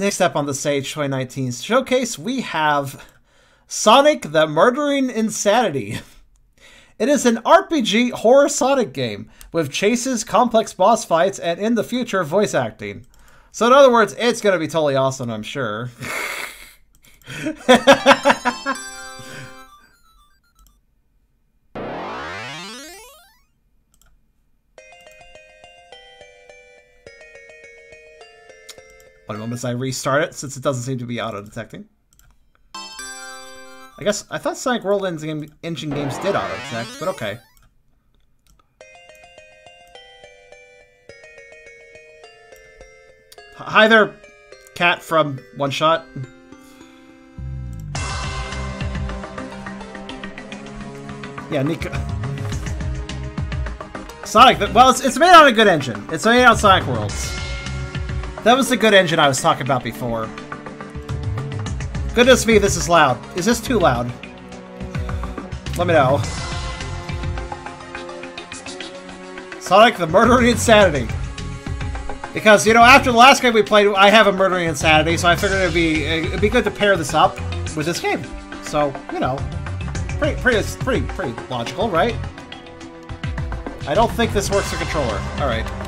Next up on the SAGE 2019 showcase, we have Sonic the Murdering Insanity. It is an RPG horror Sonic game with chases, complex boss fights, and in the future, voice acting. So, in other words, it's going to be totally awesome, I'm sure. One moment as I restart it, since it doesn't seem to be auto-detecting. I guess, I thought Sonic World Engine, games did auto-detect, but okay. Hi there, cat from OneShot. Yeah, Niko. Sonic, well, it's, it's made on a good engine. It's made on Sonic Worlds. That was the good engine I was talking about before. Goodness me, this is loud. Is this too loud? Let me know. Sonic the Murdering Insanity. Because, you know, after the last game we played, I have a Murdering Insanity, so I figured it'd be, it'd be good to pair this up with this game. So, you know, pretty, pretty, pretty, pretty logical, right? I don't think this works with controller. Alright.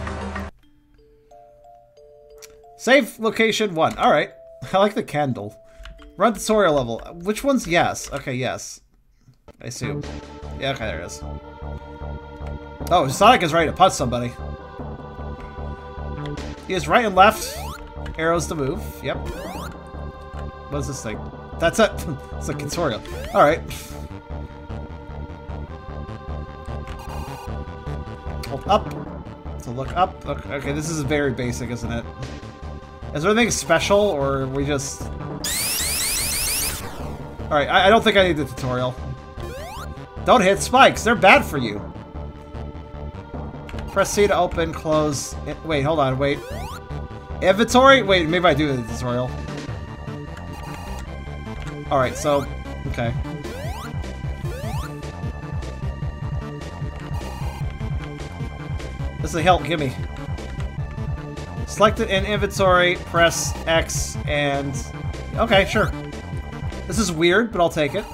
Save location one. All right. I like the candle. Run tutorial level. Which one's yes? Okay, yes. I assume. Yeah, okay, there it is. Oh, Sonic is ready to punch somebody. He has right and left arrows to move. Yep. What is this thing? That's it. it's a tutorial. All right. Hold up to look up. Okay, this is very basic, isn't it? Is there anything special, or we just... Alright, I, I, don't think I need the tutorial. Don't hit spikes, they're bad for you. Press C to open, close... Wait, hold on, wait. Inventory? Wait, maybe I do the tutorial. Alright, so... Okay. This is a help, gimme. Select it in inventory, press X, and... Okay, sure. This is weird, but I'll take it.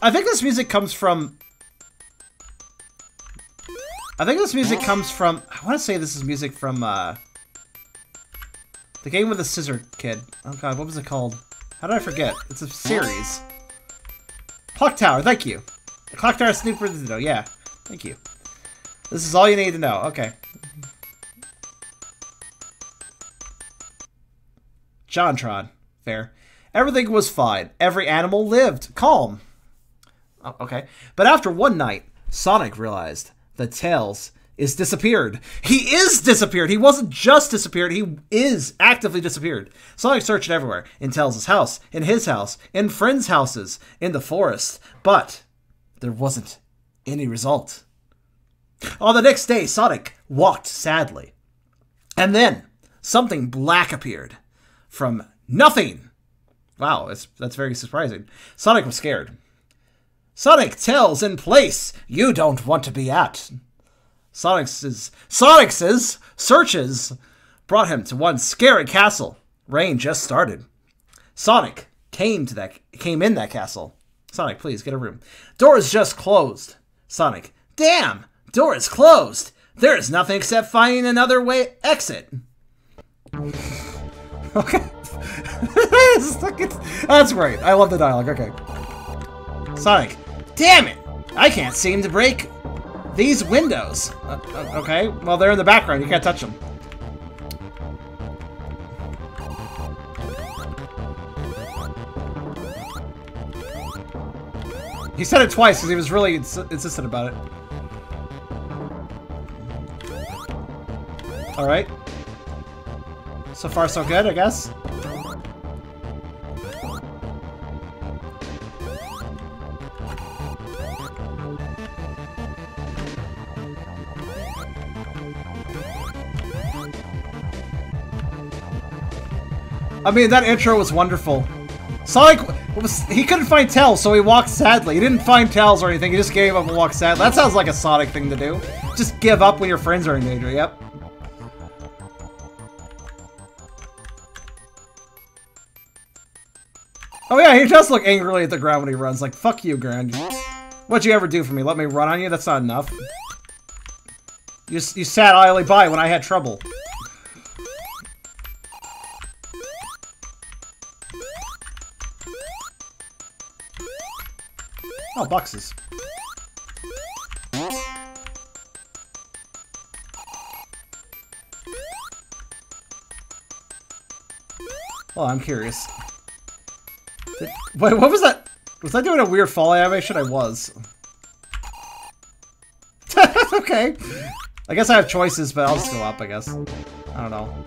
I think this music comes from... I think this music comes from... I want to say this is music from, uh... The game with the scissor kid. Oh god, what was it called? How did I forget? It's a series. Clock Tower, thank you. The Clock Tower Super Nintendo, yeah. Thank you. This is all you need to know. Okay. JonTron. Fair. Everything was fine. Every animal lived. Calm. Oh, okay. But after one night, Sonic realized that Tails is disappeared. He is disappeared. He wasn't just disappeared. He is actively disappeared. Sonic searched everywhere. In Tails' house, in his house, in friends' houses, in the forest. But there wasn't any result. On the next day, Sonic walked sadly. And then something black appeared from nothing. Wow, that's, that's very surprising. Sonic was scared. Sonic tells in place you don't want to be at. Sonic's Sonic's searches brought him to one scary castle. Rain just started. Sonic came to that came in that castle. Sonic, please get a room. Door is just closed. Sonic, damn, door is closed. There is nothing except finding another way exit. Okay. That's great. I love the dialogue. Okay. Sonic. Damn it! I can't seem to break these windows. Uh, okay. Well, they're in the background. You can't touch them. He said it twice because he was really ins insistent about it. Alright. So far, so good, I guess. I mean, that intro was wonderful. Sonic was he couldn't find Tails, so he walked sadly. He didn't find Tails or anything. He just gave up and walked sadly. That sounds like a Sonic thing to do. Just give up when your friends are in danger. Yep. Oh yeah, he does look angrily at the ground when he runs. Like, fuck you, Grand. What'd you ever do for me? Let me run on you? That's not enough. You, you sat idly by when I had trouble. Oh, boxes. Well, I'm curious. Wait, what was that? Was I doing a weird fall animation? I was. okay. I guess I have choices, but I'll just go up, I guess. I don't know.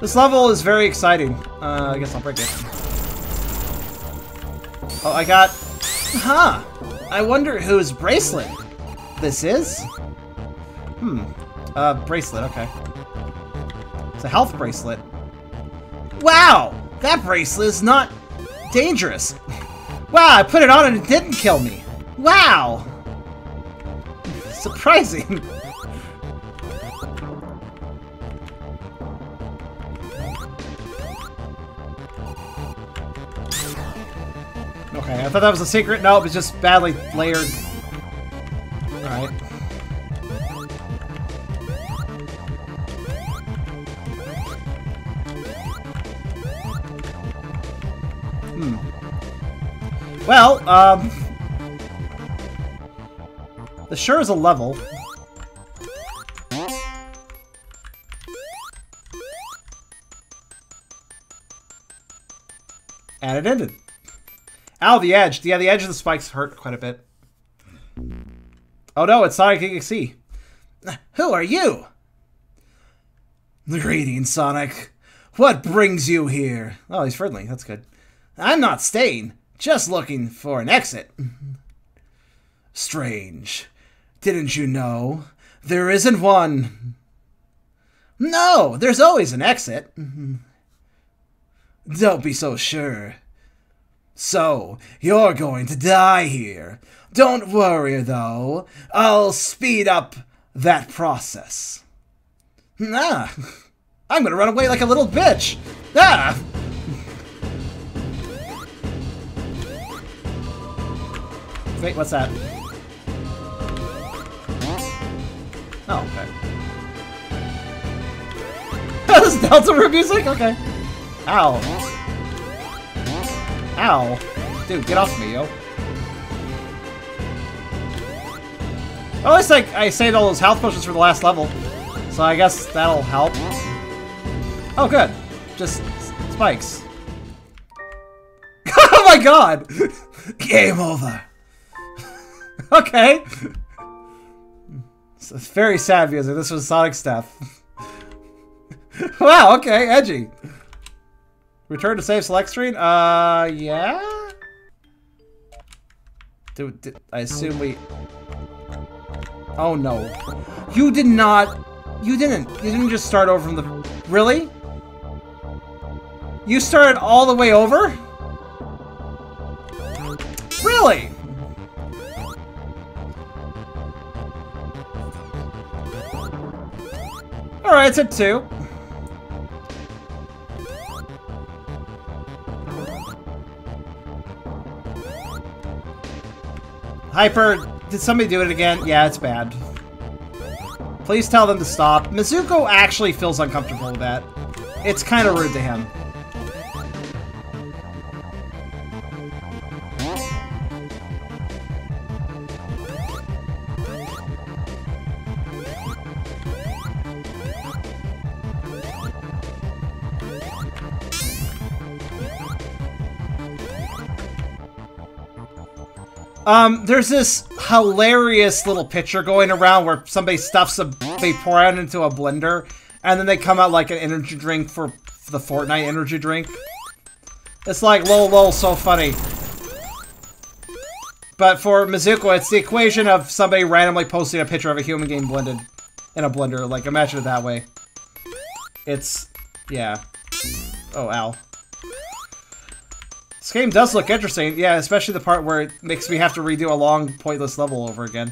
This level is very exciting. Uh, I guess I'll break it. Oh, I got... Huh. I wonder whose bracelet this is. Hmm. Uh, bracelet, okay. It's a health bracelet. Wow! That bracelet is not dangerous. Wow, I put it on and it didn't kill me. Wow! Surprising. Okay, I thought that was a secret. No, it was just badly layered. Well, um... Sure is a level. And it ended. Ow, the edge. Yeah, the edge of the spikes hurt quite a bit. Oh no, it's Sonic EXE. Who are you? Greetings, Sonic. What brings you here? Oh, he's friendly. That's good. I'm not staying. Just looking for an exit. Strange. Didn't you know? There isn't one. No, there's always an exit. Don't be so sure. So, you're going to die here. Don't worry, though. I'll speed up that process. Ah, I'm gonna run away like a little bitch. Ah! Wait, what's that? Oh, okay. this Deltarune music? Okay. Ow. Ow. Dude, get off me, yo. Well, at least like, I saved all those health potions for the last level. So I guess that'll help. Oh, good. Just spikes. oh my god! Game over. okay. It's very sad because this was Sonic death. wow, okay, edgy. Return to save select screen? Uh, yeah? Do, do, I assume we... Oh no. You did not... You didn't. You didn't just start over from the... Really? You started all the way over? Really? Alright, it's at two. Hyper, did somebody do it again? Yeah, it's bad. Please tell them to stop. Mizuko actually feels uncomfortable with that. It's kind of rude to him. Um, there's this hilarious little picture going around where somebody stuffs a Vaporeon into a blender, and then they come out like an energy drink for, for the Fortnite energy drink. It's like, lol, lol, so funny. But for Mizuko, it's the equation of somebody randomly posting a picture of a human game blended in a blender. Like, imagine it that way. It's, yeah. Oh, ow. This game does look interesting, yeah, especially the part where it makes me have to redo a long, pointless level over again.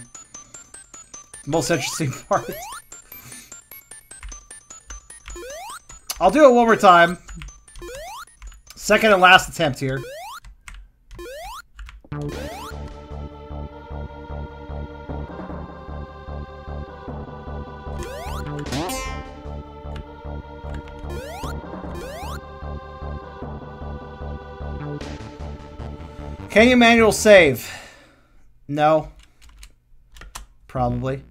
Most interesting part. I'll do it one more time. Second and last attempt here. Can you manual save? No. Probably.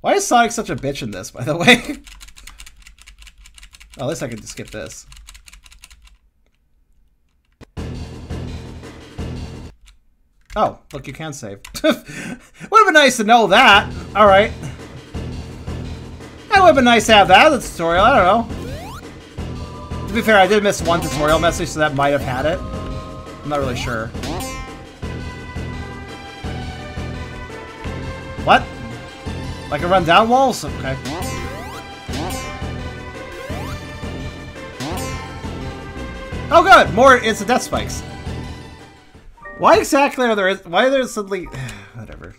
Why is Sonic such a bitch in this, by the way? at least I can skip this. Oh, look, you can save. would have been nice to know that. Alright. It would have been nice to have that the tutorial, I don't know. To be fair, I did miss one tutorial message, so that might have had it. I'm not really sure. What? Like a run down walls? Okay. Oh good! More instant death spikes. Why exactly are there... Why are there suddenly... Whatever.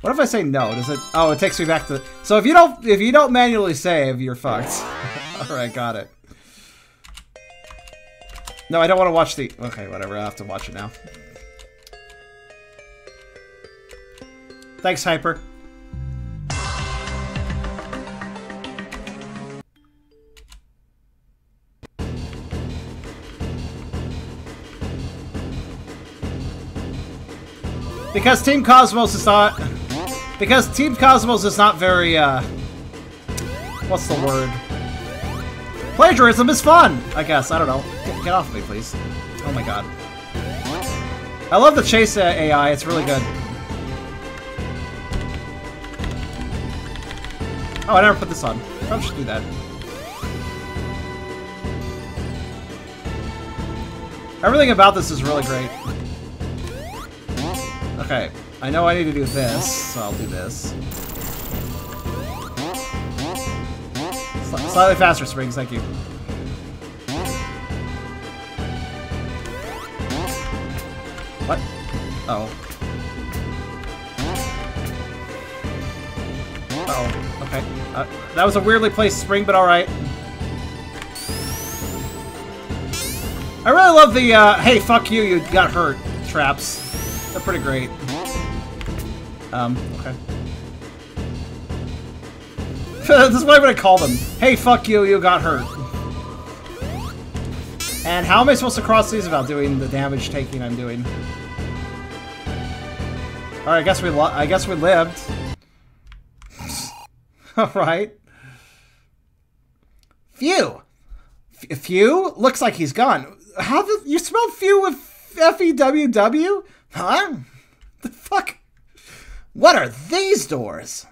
What if I say no? Does it... Oh, it takes me back to... So if you don't if you don't manually save, you're fucked. Alright, got it. No, I don't want to watch the... Okay, whatever. I'll have to watch it now. Thanks, Hyper. Because Team Cosmos is not... Because Team Cosmos is not very, uh... What's the word? Plagiarism is fun, I guess. I don't know. Get, off me, please. Oh my god. I love the chase AI. It's really good. Oh, I never put this on. Probably should do that. Everything about this is really great. Okay, I know I need to do this, so I'll do this. Slightly faster, Springs, thank you. Oh. Oh, okay. Uh, that was a weirdly placed spring, but alright. I really love the, uh, hey, fuck you, you got hurt traps. They're pretty great. Um, okay. this is what I'm gonna call them. Hey, fuck you, you got hurt. And how am I supposed to cross these without doing the damage taking I'm doing? Alright, I guess we I guess we lived. Alright. Phew! F Few? Looks like he's gone. How the- you spelled Few with F-E-W-W? Huh? The fuck? What are these doors?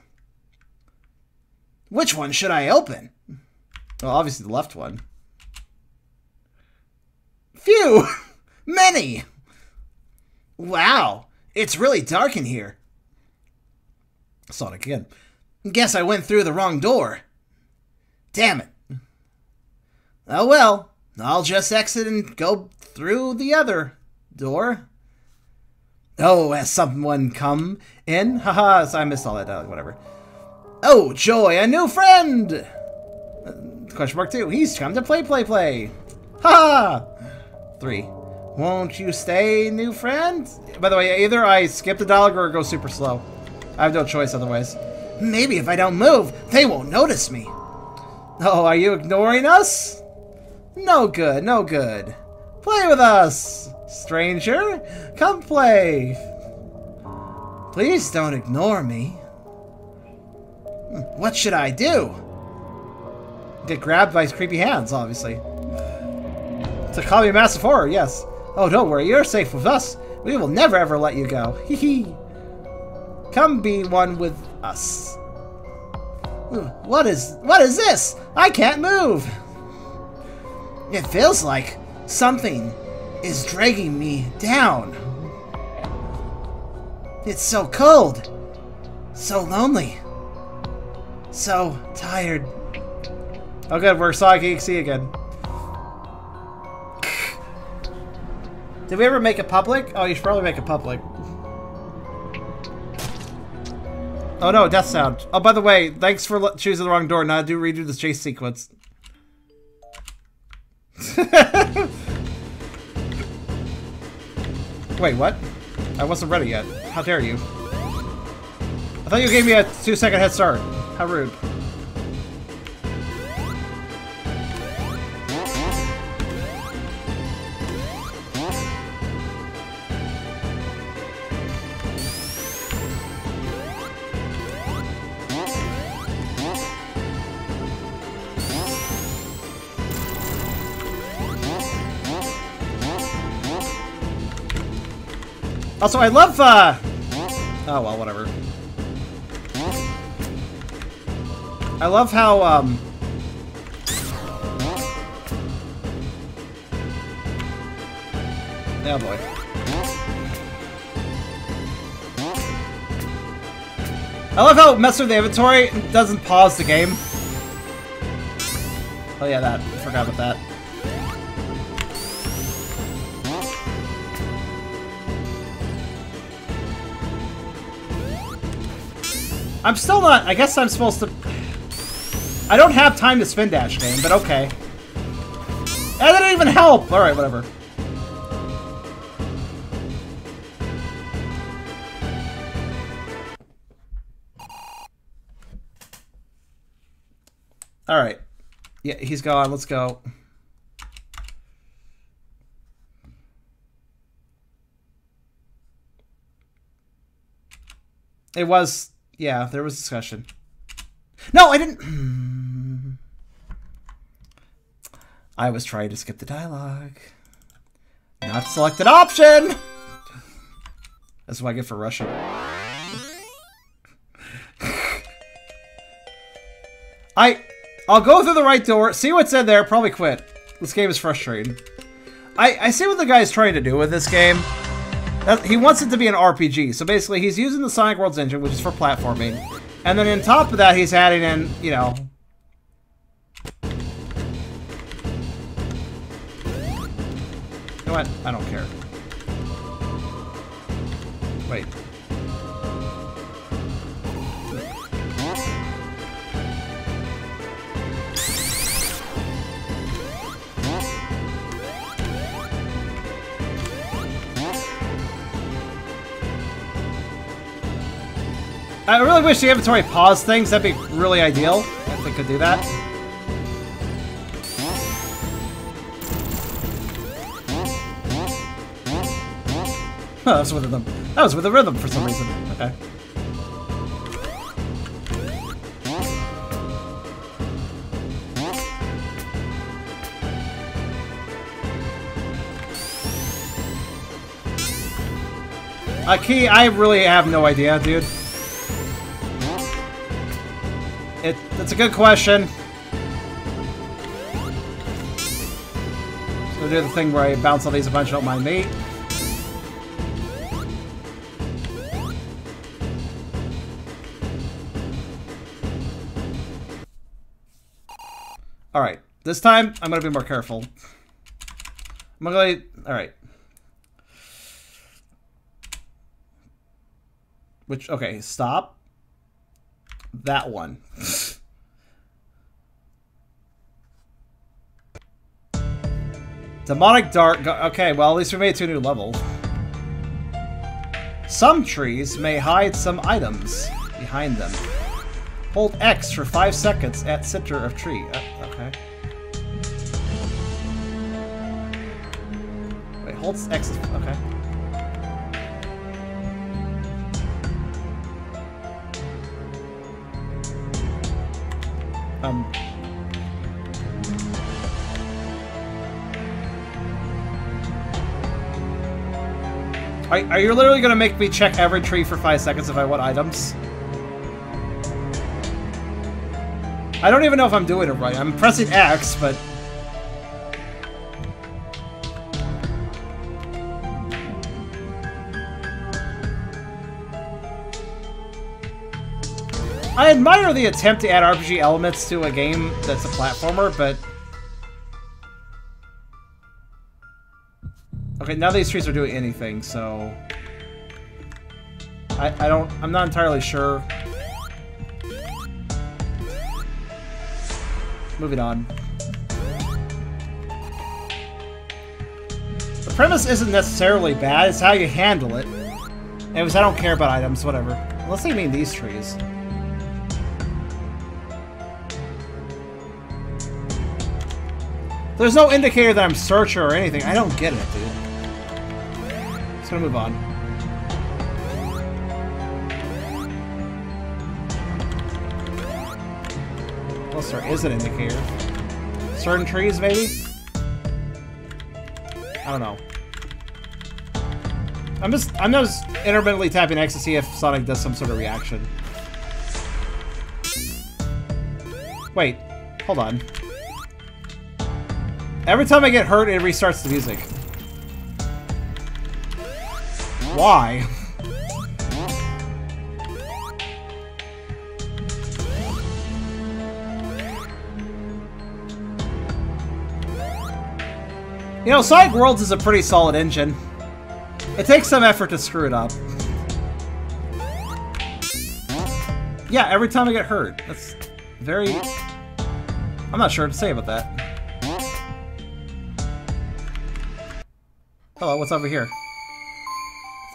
Which one should I open? Well, obviously the left one. Phew! Many! Wow, it's really dark in here. Sonic again. Guess I went through the wrong door. Damn it. Oh well, I'll just exit and go through the other door. Oh, has someone come in? Haha, so I missed all that dialogue, whatever. Oh, joy, a new friend! Uh, question mark two. He's come to play, play, play. Ha! Three. Won't you stay, new friend? By the way, either I skip the dialogue or go super slow. I have no choice otherwise. Maybe if I don't move, they won't notice me. Oh, are you ignoring us? No good, no good. Play with us! Stranger, come play. Please don't ignore me. Hmm, what should I do? Get grabbed by his creepy hands, obviously. It's a massive horror, yes. Oh, don't worry, you're safe with us. We will never ever let you go. Hee hee. Come be one with us. Hmm. What is what is this? I can't move. It feels like something is dragging me down. It's so cold. So lonely. So tired. Oh good, we're Sonic EXE again. Did we ever make it public? Oh, you should probably make it public. Oh no, death sound. Oh, by the way, thanks for choosing the wrong door. Now I do redo the chase sequence. Wait, what? I wasn't ready yet. How dare you? I thought you gave me a two second head start. How rude. Also, I love, uh... Oh, well, whatever. I love how, um... Oh, boy. I love how messing with the inventory doesn't pause the game. Oh yeah, that. I forgot about that. I'm still not... I guess I'm supposed to... I don't have time to spin dash game, but okay. That didn't even help! Alright, whatever. Alright. Yeah, he's gone. Let's go. It was yeah, there was discussion. No, I didn't. I was trying to skip the dialogue. Not selected option! That's what I get for rushing. I... I'll go through the right door, see what's in there, probably quit. This game is frustrating. I, I see what the guy's trying to do with this game. He wants it to be an RPG, so basically he's using the Sonic Worlds engine, which is for platforming, and then on top of that he's adding in, you know... You know what? I don't care. I really wish the inventory paused things. That'd be really ideal if they could do that. Oh, that was with the rhythm. That was with the rhythm for some reason. Okay. Uh, Key, I really have no idea, dude. It, it's a good question. So do the thing where I bounce all these a bunch, don't mind me. Alright, this time I'm gonna be more careful. I'm gonna... Alright. Which, okay, stop that one. Demonic Dart. Okay, well, at least we made it to a new level. Some trees may hide some items behind them. Hold X for 5 seconds at center of tree. Uh, okay. Wait, hold X. Okay. Are, are you literally to make me check every tree for five seconds if I want items? I don't even know if I'm doing it right. I'm pressing X, but... I admire the attempt to add RPG elements to a game that's a platformer, but... Okay, now these trees are doing anything, so... I, I don't... I'm not entirely sure. Moving on. The premise isn't necessarily bad, it's how you handle it. Anyways, I don't care about items, whatever. Unless they mean these trees. There's no indicator that I'm searcher or anything. I don't get it, dude. Just gonna move on. Unless there is an indicator. Certain trees, maybe? I don't know. I'm just I'm just intermittently tapping X to see if Sonic does some sort of reaction. Wait, hold on. Every time I get hurt, it restarts the music. Why? You know, Sonic Worlds is a pretty solid engine. It takes some effort to screw it up. Yeah, every time I get hurt. That's very... I'm not sure what to say about that. Hello, what's over here?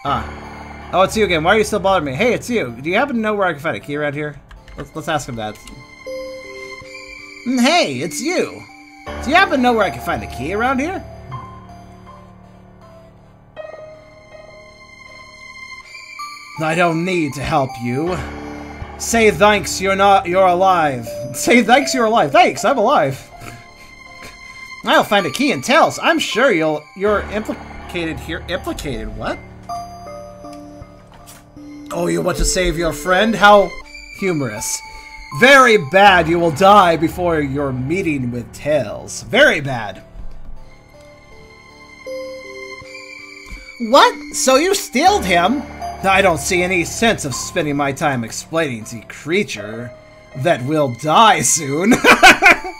Ah. Oh, it's you again. Why are you still bothering me? Hey, it's you. Do you happen to know where I can find a key around here? Let's, let's ask him that. Mm, hey, it's you. Do you happen to know where I can find a key around here? I don't need to help you. Say thanks you're not you're alive. Say thanks you're alive. Thanks, I'm alive. I'll find a key in Tails. I'm sure you'll you're implicated here. Implicated, what? Oh, you want to save your friend? How humorous. Very bad, you will die before your meeting with Tails. Very bad. What? So you stealed him? I don't see any sense of spending my time explaining to creature that will die soon.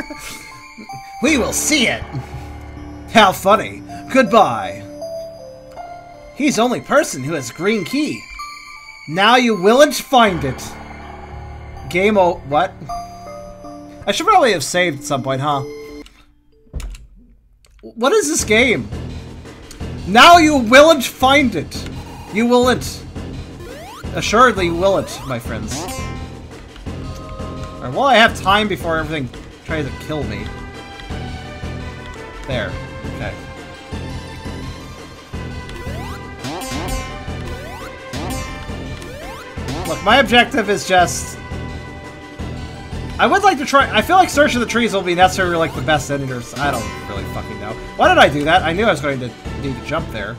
we will see it. How funny. Goodbye. He's only person who has green key. Now you willn't find it. Game o- what? I should probably have saved at some point, huh? What is this game? Now you willn't find it. You willn't. Assuredly you willn't, my friends. Alright, well I have time before everything tries to kill me. There. Look, my objective is just... I would like to try... I feel like Search of the Trees will be necessary like the best editors. I don't really fucking know. Why did I do that? I knew I was going to need to jump there.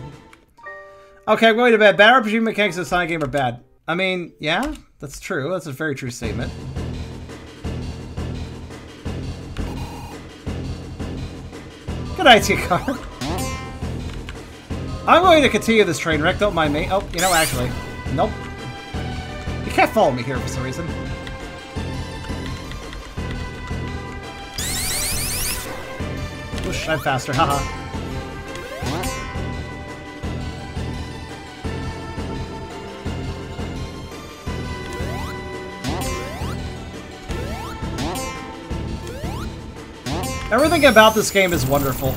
Okay, I'm going to bed. Bad RPG mechanics in Sonic game are bad. I mean, yeah, that's true. That's a very true statement. Good idea, car. I'm going to continue this train wreck. Don't mind me. Oh, you know, actually, nope. Can't follow me here for some reason. Whoosh, I'm faster, haha. Everything about this game is wonderful.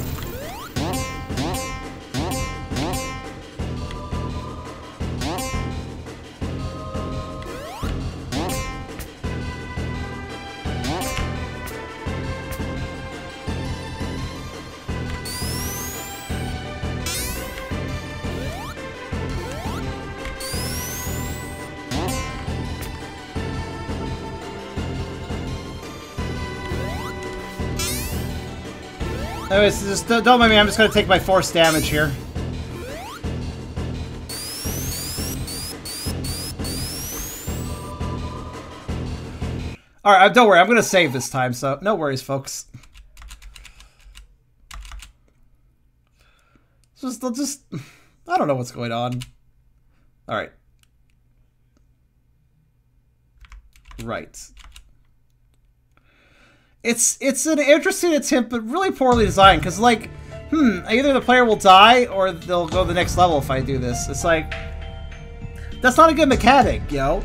Anyways, just don't mind me. I'm just gonna take my force damage here. Alright, don't worry. I'm gonna save this time, so no worries, folks. Just, just... I don't know what's going on. Alright. Right it's it's an interesting attempt, but really poorly designed. Because like, hmm, either the player will die or they'll go the next level if I do this. It's like that's not a good mechanic, yo.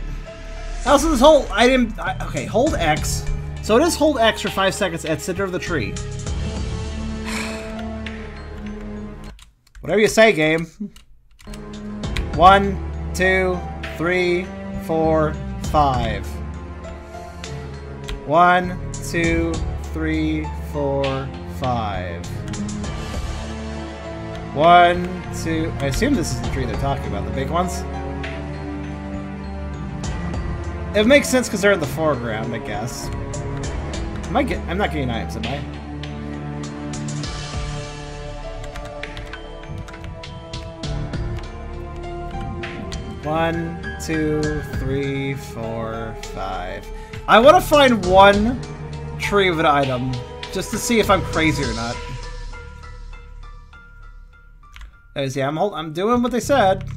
Also, this whole item. Okay, hold X. So it is hold X for five seconds at center of the tree. Whatever you say, game. One, two, three, four, five. One, two, three, four, five. One, two. I assume this is the tree they're talking about, the big ones. It makes sense because they're in the foreground, I guess. Am I get? I'm not getting items, am I? One, two, three, four, five. I want to find one tree of an item, just to see if I'm crazy or not. As yeah, I'm I'm doing what they said.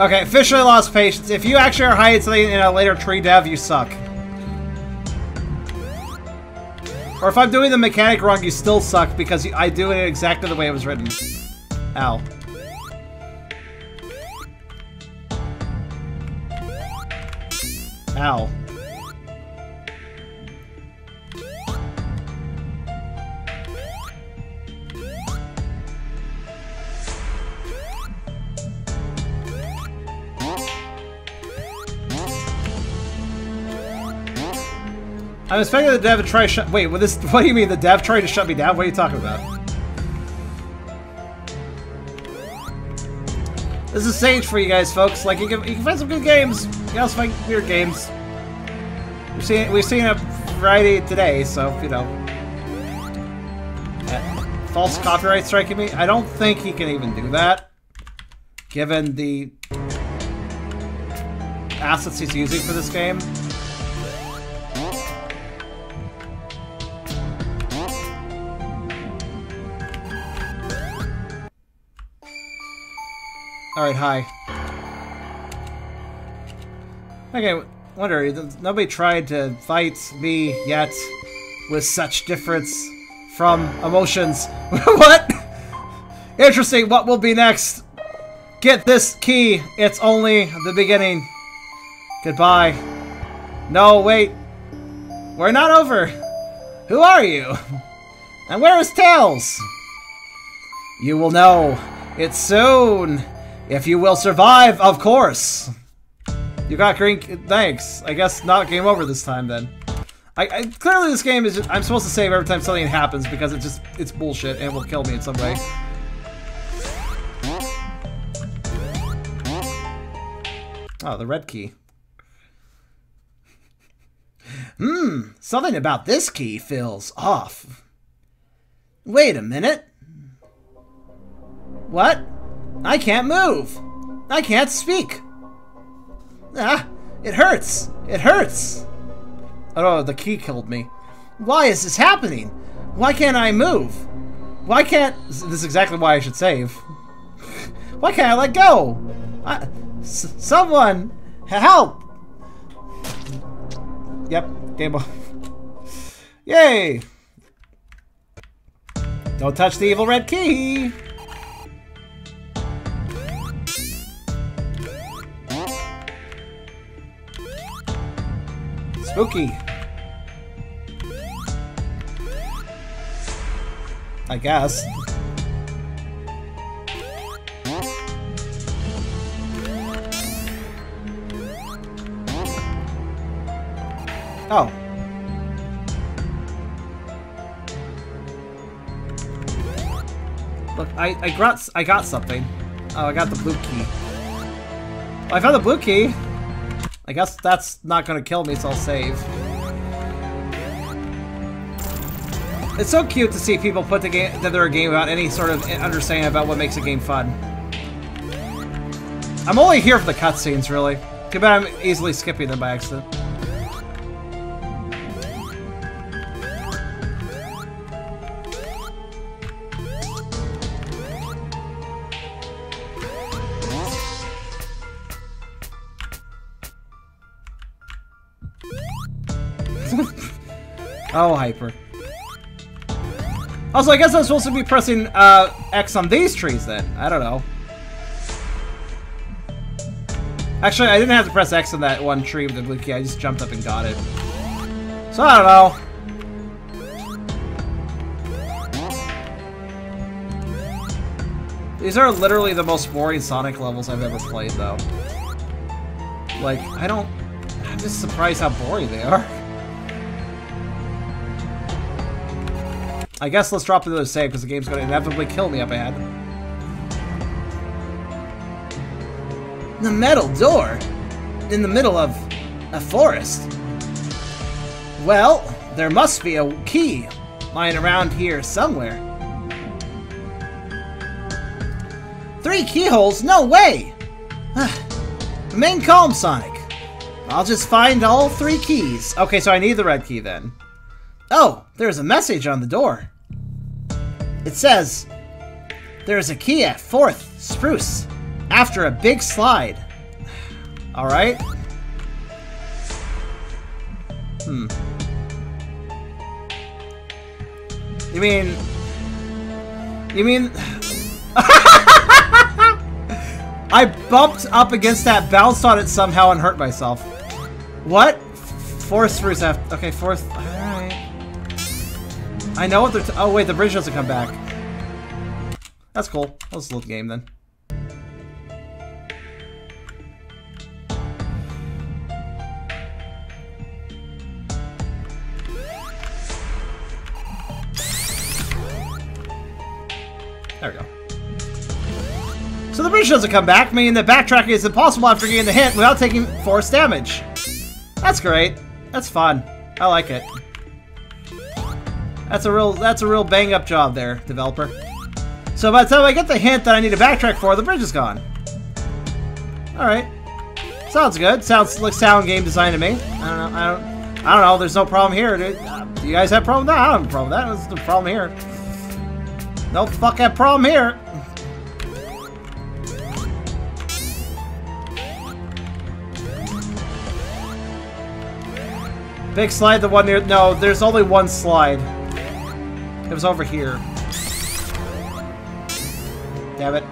Okay, officially lost patience. If you actually are hiding something in a later tree dev, you suck. Or if I'm doing the mechanic wrong, you still suck because I do it exactly the way it was written. Ow. Ow. I'm expecting the dev to try to shut- wait, what, this, what do you mean, the dev tried to shut me down? What are you talking about? This is SAGE for you guys, folks. Like, you can, you can find some good games. You can also find weird games. We've seen, we've seen a variety today, so, you know. Yeah. False copyright striking me? I don't think he can even do that. Given the assets he's using for this game. Alright, hi. Okay, wonder, nobody tried to fight me yet with such difference from emotions. what? Interesting, what will be next? Get this key, it's only the beginning. Goodbye. No, wait. We're not over. Who are you? And where is Tails? You will know. It's soon. If you will survive, of course! You got green... Thanks. I guess not game over this time, then. I, I Clearly this game is just... I'm supposed to save every time something happens because it's just... It's bullshit and it will kill me in some way. Oh, the red key. Hmm, something about this key feels off. Wait a minute. What? I can't move. I can't speak. Ah, it hurts. It hurts. Oh, the key killed me. Why is this happening? Why can't I move? Why can't... This is exactly why I should save. Why can't I let go? I, someone, help! Yep, game over. Yay! Don't touch the evil red key! Spooky. I guess. Oh. Look, I, I got I got something. Oh, I got the blue key. Oh, I found the blue key. I guess that's not gonna kill me, so I'll save. It's so cute to see people put together a game without any sort of understanding about what makes a game fun. I'm only here for the cutscenes, really. Too bad I'm easily skipping them by accident. Oh, Hyper. Also, I guess I'm supposed to be pressing uh, X on these trees then. I don't know. Actually, I didn't have to press X on that one tree with the blue key. I just jumped up and got it. So, I don't know. These are literally the most boring Sonic levels I've ever played, though. Like, I don't... I'm just surprised how boring they are. I guess let's drop another save, because the game's going to inevitably kill me up ahead. The metal door? In the middle of a forest? Well, there must be a key lying around here somewhere. Three keyholes? No way! Remain calm, Sonic. I'll just find all three keys. Okay, so I need the red key then. Oh, there's a message on the door. It says, There's a key at 4th Spruce, after a big slide. Alright. Hmm. You mean... You mean... I bumped up against that, bounced on it somehow, and hurt myself. What? Fourth spruce after... Okay, fourth... Alright. I know what they're... oh, wait, the bridge doesn't come back. That's cool. Let's look game, then. There we go. So the bridge doesn't come back, meaning that backtracking is impossible after getting the hit without taking force damage. That's great. That's fun. I like it. That's a real that's a real bang up job there, developer. So by the time I get the hint that I need to backtrack for, the bridge is gone. Alright. Sounds good. Sounds like sound game design to me. I don't know. I don't I don't know. There's no problem here. Do, you guys have problem that? I don't have a problem with that. There's no problem here. No fucking problem here. Big slide, the one near- no, there's only one slide. It was over here. Damn it.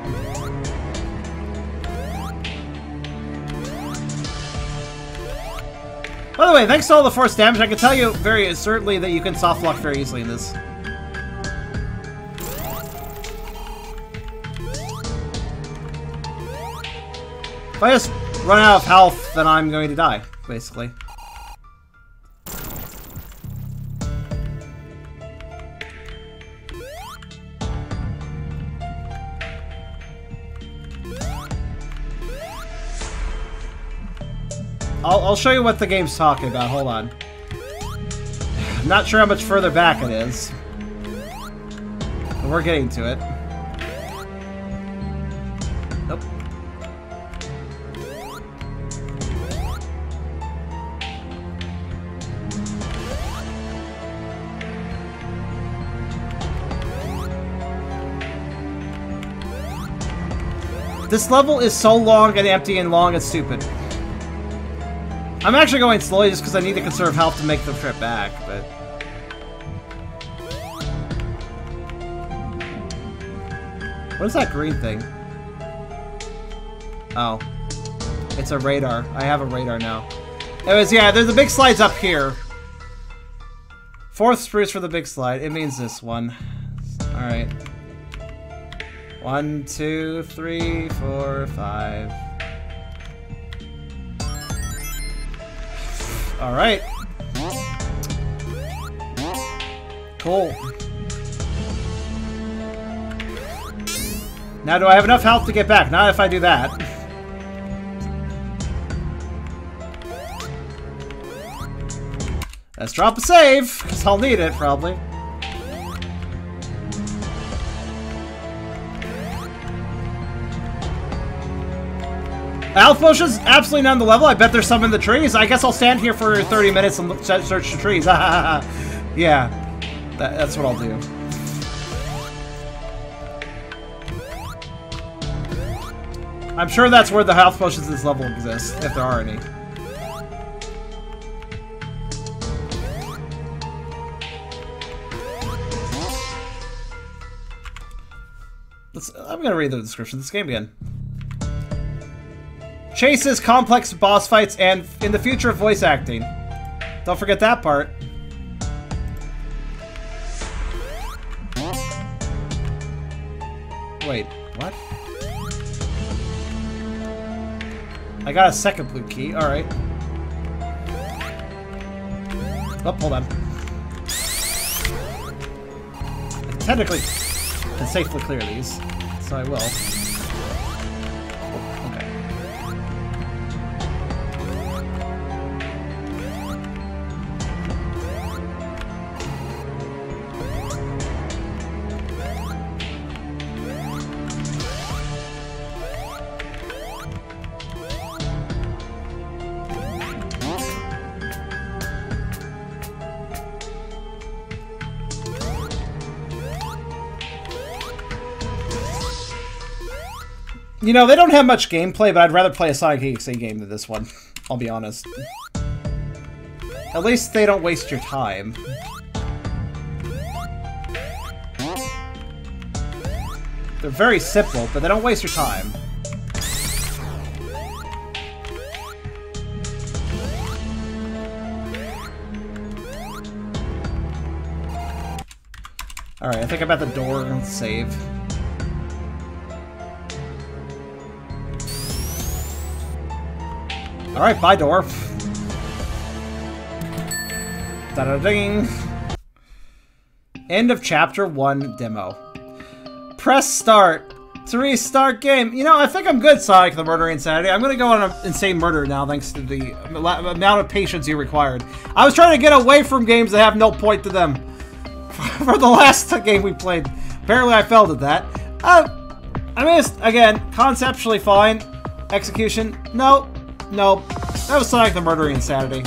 By the way, thanks to all the force damage, I can tell you very certainly that you can soft lock very easily in this. If I just run out of health, then I'm going to die, basically. I'll, show you what the game's talking about. Hold on. I'm not sure how much further back it is. But we're getting to it. This level is so long and empty and long and stupid. I'm actually going slowly just because I need to conserve health to make the trip back, but... What is that green thing? Oh. It's a radar. I have a radar now. Anyways, yeah, there's the big slides up here. Fourth spruce for the big slide. It means this one. Alright. One, two, three, four, five. Alright. Cool. Now do I have enough health to get back? Not if I do that. Let's drop a save, because I'll need it, probably. Potions? Absolutely not on the level. I bet there's some in the trees. I guess I'll stand here for 30 minutes and search the trees. yeah, that, that's what I'll do. I'm sure that's where the health potions in this level exist, if there are any. Let's, I'm gonna read the description of this game again. Chases, complex boss fights, and in the future, voice acting. Don't forget that part. Wait, what? I got a second blue key, alright. Oh, hold on. I technically can safely clear these, so I will. You know, they don't have much gameplay, but I'd rather play a Sonic EXE game than this one. I'll be honest. At least they don't waste your time. They're very simple, but they don't waste your time. Alright, I think I'm at the door and save. Alright, bye door. Da da ding. End of chapter 1 demo. Press start to restart game. You know, I think I'm good, Sonic the Murdering Insanity. I'm gonna go on an insane murder now, thanks to the amount of patience you required. I was trying to get away from games that have no point to them. For the last game we played. Apparently I failed at that. Uh, I mean, again, conceptually fine. Execution, no, Nope. That was Sonic the Murdering Insanity.